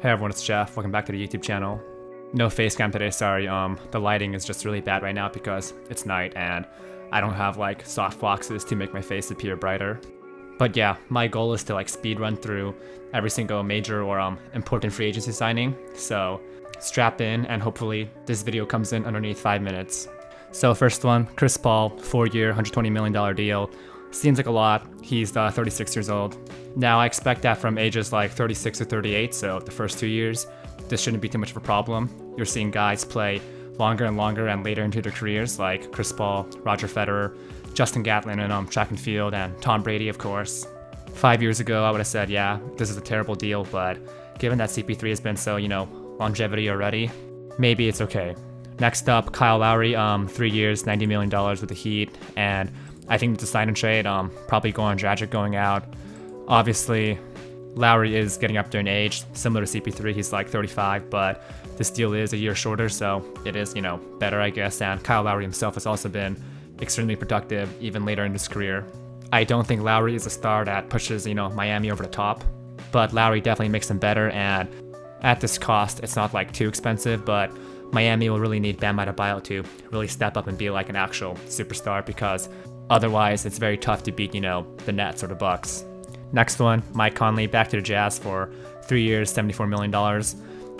Hey everyone, it's Jeff. Welcome back to the YouTube channel. No face cam today, sorry. Um, the lighting is just really bad right now because it's night and I don't have like soft boxes to make my face appear brighter. But yeah, my goal is to like speed run through every single major or um important free agency signing. So strap in and hopefully this video comes in underneath five minutes. So first one, Chris Paul, four-year, $120 million deal. Seems like a lot. He's uh, 36 years old. Now, I expect that from ages like 36 to 38, so the first two years, this shouldn't be too much of a problem. You're seeing guys play longer and longer and later into their careers, like Chris Paul, Roger Federer, Justin Gatlin in um, track and field, and Tom Brady, of course. Five years ago, I would have said, yeah, this is a terrible deal, but given that CP3 has been so, you know, longevity already, maybe it's okay. Next up, Kyle Lowry, um, three years, $90 million with the Heat, and I think it's a sign and trade, um, probably going Dragic going out. Obviously, Lowry is getting up there in age, similar to CP3, he's like 35, but this deal is a year shorter, so it is, you know, better, I guess. And Kyle Lowry himself has also been extremely productive even later in his career. I don't think Lowry is a star that pushes, you know, Miami over the top, but Lowry definitely makes them better, and at this cost, it's not like too expensive, but Miami will really need Bam Adebayo to really step up and be like an actual superstar because Otherwise, it's very tough to beat, you know, the Nets or the Bucks. Next one, Mike Conley back to the Jazz for three years, $74 million.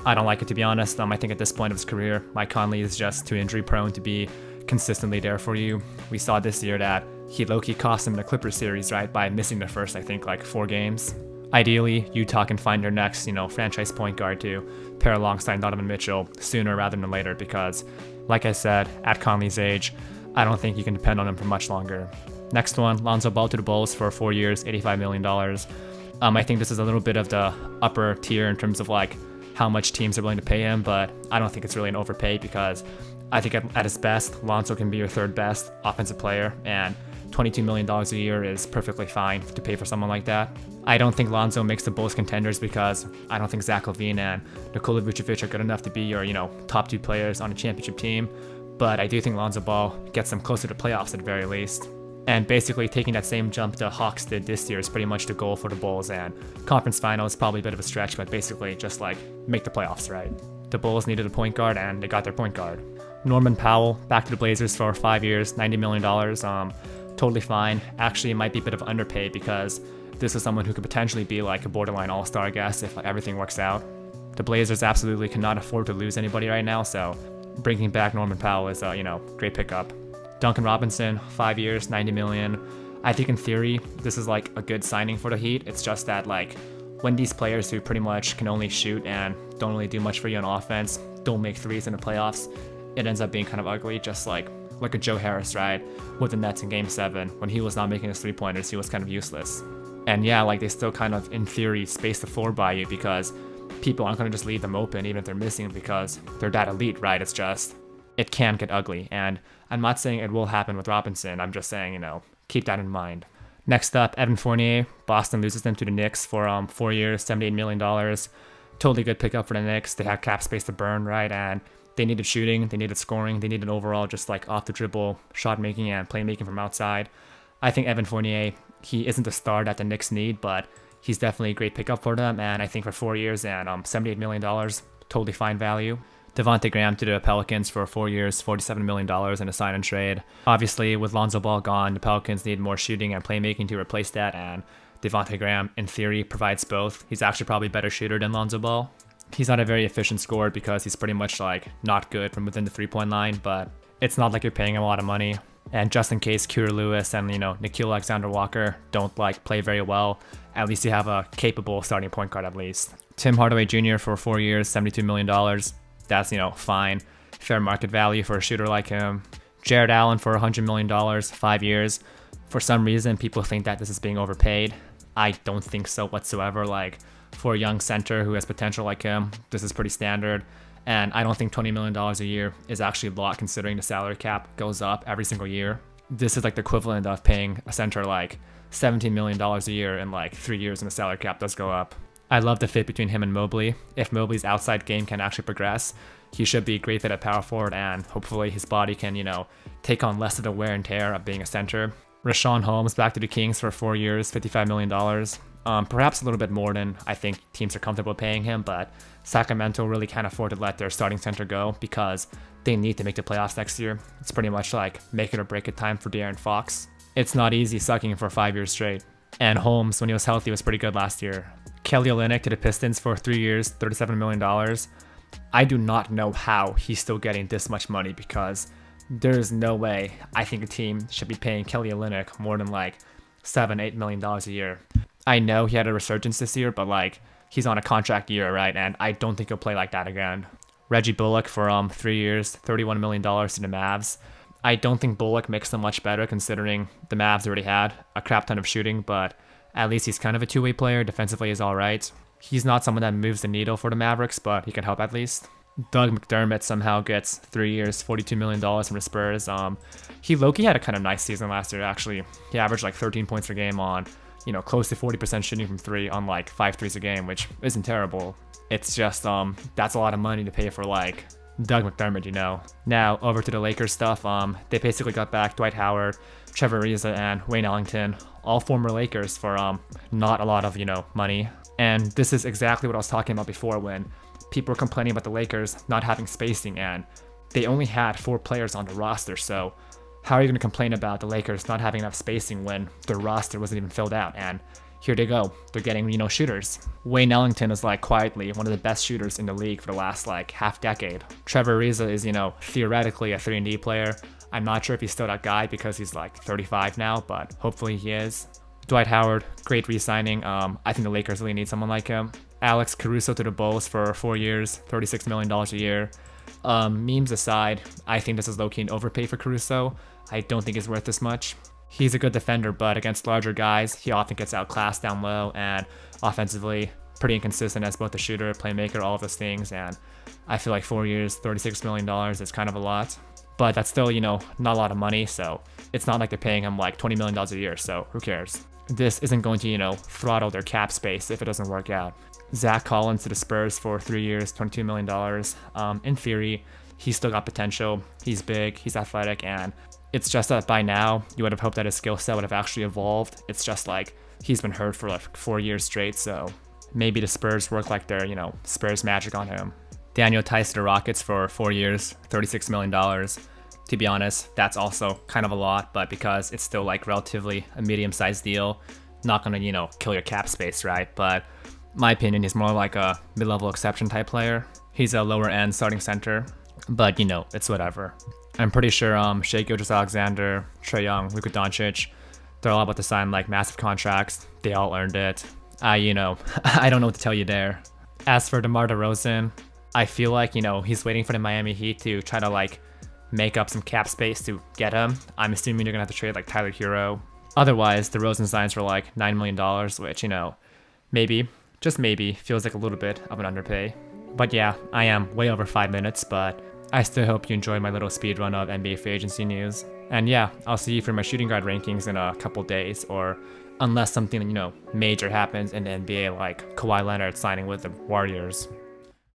I don't like it to be honest. Um, I think at this point of his career, Mike Conley is just too injury prone to be consistently there for you. We saw this year that he low-key cost him the Clippers series, right, by missing the first, I think, like four games. Ideally, Utah can find their next, you know, franchise point guard to pair alongside Donovan Mitchell sooner rather than later because, like I said, at Conley's age, I don't think you can depend on him for much longer. Next one, Lonzo Ball to the Bulls for four years, $85 million. Um, I think this is a little bit of the upper tier in terms of like how much teams are willing to pay him, but I don't think it's really an overpay because I think at, at his best, Lonzo can be your third best offensive player, and $22 million a year is perfectly fine to pay for someone like that. I don't think Lonzo makes the Bulls contenders because I don't think Zach LaVine and Nikola Vucevic are good enough to be your, you know, top two players on a championship team but I do think Lonzo Ball gets them closer to playoffs at the very least. And basically taking that same jump the Hawks did this year is pretty much the goal for the Bulls, and conference final is probably a bit of a stretch, but basically just like make the playoffs, right? The Bulls needed a point guard, and they got their point guard. Norman Powell, back to the Blazers for five years, $90 million. Um, totally fine. Actually, might be a bit of underpaid because this is someone who could potentially be like a borderline all-star guess if everything works out. The Blazers absolutely cannot afford to lose anybody right now, so bringing back Norman Powell is a you know great pickup. Duncan Robinson, five years, 90 million. I think in theory this is like a good signing for the Heat. It's just that like when these players who pretty much can only shoot and don't really do much for you on offense don't make threes in the playoffs, it ends up being kind of ugly. Just like like a Joe Harris, right, with the Nets in Game Seven when he was not making his three pointers, he was kind of useless. And yeah, like they still kind of in theory space the floor by you because people aren't going to just leave them open even if they're missing because they're that elite, right? It's just, it can get ugly. And I'm not saying it will happen with Robinson. I'm just saying, you know, keep that in mind. Next up, Evan Fournier. Boston loses them to the Knicks for um, four years, $78 million. Totally good pickup for the Knicks. They had cap space to burn, right? And they needed shooting, they needed scoring, they needed overall just like off the dribble shot making and playmaking from outside. I think Evan Fournier, he isn't the star that the Knicks need, but he's definitely a great pickup for them. And I think for four years and um, $78 million, totally fine value. Devonte Graham to the Pelicans for four years, $47 million in a sign and trade. Obviously, with Lonzo Ball gone, the Pelicans need more shooting and playmaking to replace that, and Devonte Graham, in theory, provides both. He's actually probably a better shooter than Lonzo Ball. He's not a very efficient scorer because he's pretty much like not good from within the three point line, but it's not like you're paying him a lot of money. And just in case Kira Lewis and, you know, Nickeil Alexander Walker don't like play very well, at least you have a capable starting point guard at least. Tim Hardaway Jr. for four years, $72 million. That's, you know, fine. Fair market value for a shooter like him. Jarrett Allen for $100 million, five years. For some reason, people think that this is being overpaid. I don't think so whatsoever. Like, for a young center who has potential like him, this is pretty standard. And I don't think $20 million a year is actually a lot considering the salary cap goes up every single year. This is like the equivalent of paying a center like $17 million a year in like three years and the salary cap does go up. I love the fit between him and Mobley. If Mobley's outside game can actually progress, he should be great fit at power forward and hopefully his body can, you know, take on less of the wear and tear of being a center. Richaun Holmes back to the Kings for four years, $55 million. Um, perhaps a little bit more than I think teams are comfortable paying him, but Sacramento really can't afford to let their starting center go because they need to make the playoffs next year. It's pretty much like make it or break it time for De'Aaron Fox. It's not easy sucking for five years straight. And Holmes, when he was healthy, was pretty good last year. Kelly Olynyk to the Pistons for three years, $37 million. I do not know how he's still getting this much money because there's no way I think a team should be paying Kelly Olynyk more than like seven, eight million dollars a year. I know he had a resurgence this year, but like he's on a contract year, right? And I don't think he'll play like that again. Reggie Bullock for um three years, $31 million to the Mavs. I don't think Bullock makes them much better considering the Mavs already had a crap ton of shooting, but at least he's kind of a two-way player. Defensively is all right. He's not someone that moves the needle for the Mavericks, but he can help at least. Doug McDermott somehow gets three years, $42 million from the Spurs. Um, he Loki had a kind of nice season last year, actually. He averaged like 13 points per game on, you know, close to 40% shooting from three on like five threes a game, which isn't terrible. It's just, um, that's a lot of money to pay for like Doug McDermott, you know. Now, over to the Lakers stuff. Um, they basically got back Dwight Howard, Trevor Ariza, and Wayne Ellington, all former Lakers for um, not a lot of, you know, money. And this is exactly what I was talking about before when people were complaining about the Lakers not having spacing and they only had four players on the roster, so how are you going to complain about the Lakers not having enough spacing when their roster wasn't even filled out? And here they go. They're getting, you know, shooters. Wayne Ellington is like quietly one of the best shooters in the league for the last like half decade. Trevor Ariza is, you know, theoretically a 3 D player. I'm not sure if he's still that guy because he's like 35 now, but hopefully he is. Dwight Howard, great re-signing. Um, I think the Lakers really need someone like him. Alex Caruso to the Bulls for four years, $36 million a year. Um, memes aside, I think this is low-key an overpay for Caruso. I don't think he's worth this much. He's a good defender, but against larger guys, he often gets outclassed down low and offensively pretty inconsistent as both a shooter, playmaker, all of those things. And I feel like four years, $36 million is kind of a lot. But that's still, you know, not a lot of money, so it's not like they're paying him like $20 million a year, so who cares? This isn't going to, you know, throttle their cap space if it doesn't work out. Zach Collins to the Spurs for three years, $22 million. Um, in theory, he's still got potential. He's big, he's athletic, and it's just that by now, you would have hoped that his skill set would have actually evolved. It's just like he's been hurt for like four years straight, so maybe the Spurs work like their, you know, Spurs magic on him. Daniel Theis to the Rockets for four years, $36 million. To be honest, that's also kind of a lot, but because it's still like relatively a medium sized deal, not gonna, you know, kill your cap space, right? But my opinion, he's more like a mid-level exception type player. He's a lower end starting center, but you know, it's whatever. I'm pretty sure um Shai Gilgeous-Alexander, Trae Young, Luka Doncic, they're all about to sign like massive contracts. They all earned it. I, you know, I don't know what to tell you there. As for DeMar DeRozan, I feel like, you know, he's waiting for the Miami Heat to try to like make up some cap space to get him. I'm assuming you're gonna have to trade like Tyler Herro. Otherwise, DeRozan signs for like $9 million, which, you know, maybe just maybe, feels like a little bit of an underpay. But yeah, I am way over 5 minutes, but I still hope you enjoyed my little speed run of NBA free agency news. And yeah, I'll see you for my shooting guard rankings in a couple days, or unless something, you know, major happens in the NBA like Kawhi Leonard signing with the Warriors.